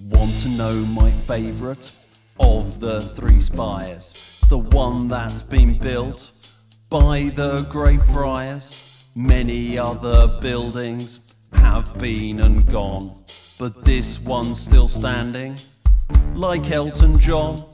Want to know my favourite of the three spires? It's the one that's been built by the Grey Friars. Many other buildings have been and gone, but this one's still standing, like Elton John.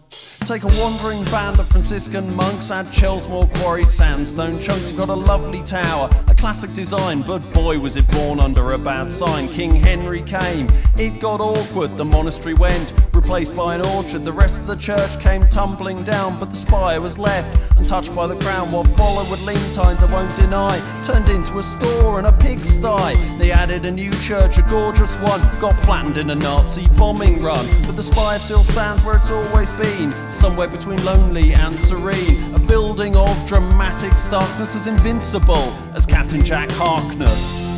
Take a wandering band of Franciscan monks, add Cheylesmore Quarry sandstone chunks. You've got a lovely tower, a classic design, but boy was it born under a bad sign. King Henry came, it got awkward, the monastery went, replaced by an orchard. The rest of the church came tumbling down, but the spire was left untouched by the crown. What followed with lean times, I won't deny, turned into a store and a pigsty. They added a new church, a gorgeous one, got flattened in a Nazi bombing run, but the spire still stands where it's always been somewhere between lonely and serene. A building of dramatic starkness as invincible as Captain Jack Harkness.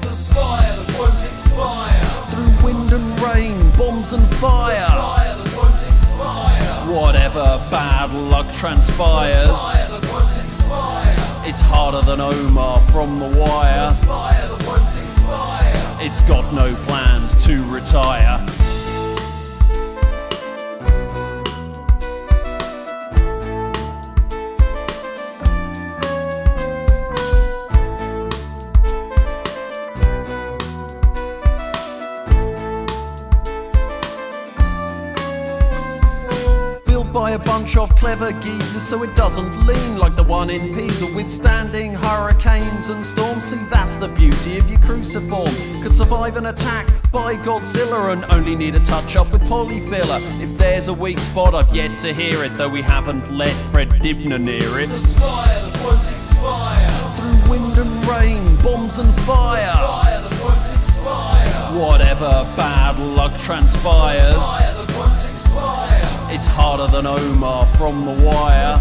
The spire that won't expire. Through wind and rain, bombs and fire. The Spire that won't expire. Whatever bad luck transpires, The Spire that won't expire. it's harder than Omar from The Wire. The Spire that won't expire. It's got no plans to retire. Built by a bunch of clever geezers so it doesn't lean like the one in Pisa, withstanding hurricanes and storms. See, that's the beauty of your cruciform. Could survive an attack by Godzilla and only need a touch up with Polyfilla. If there's a weak spot, I've yet to hear it, though we haven't let Fred Dibnah near it. Spire that won't expire. Through wind and rain, bombs and fire. Spire that won't expire. Whatever bad luck transpires, Omar from The Wire.